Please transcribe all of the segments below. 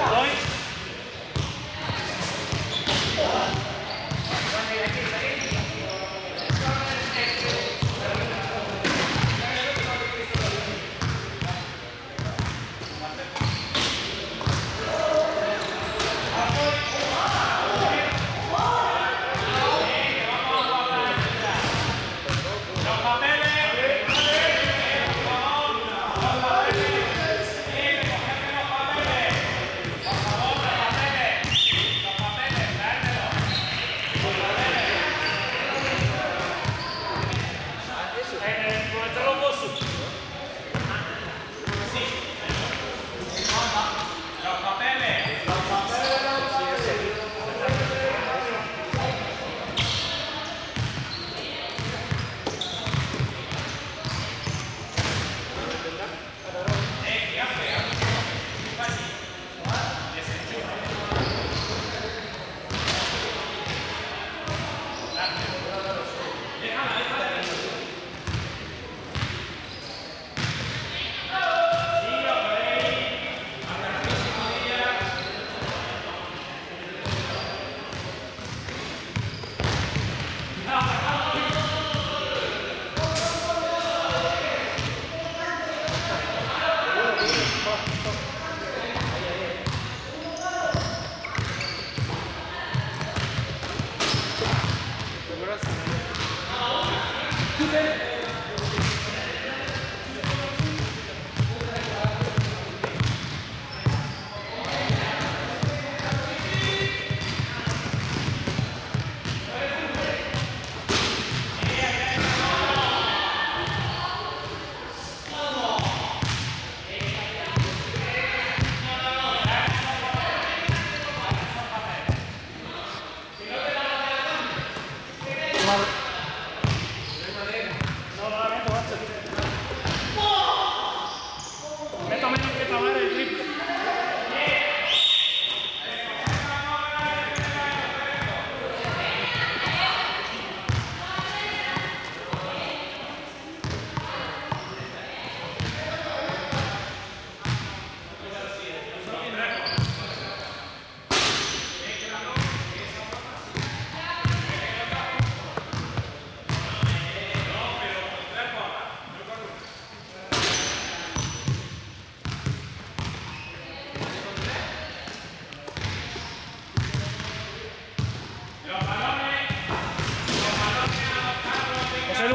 Point.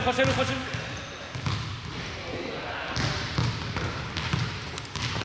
חושב, חושב, חושב.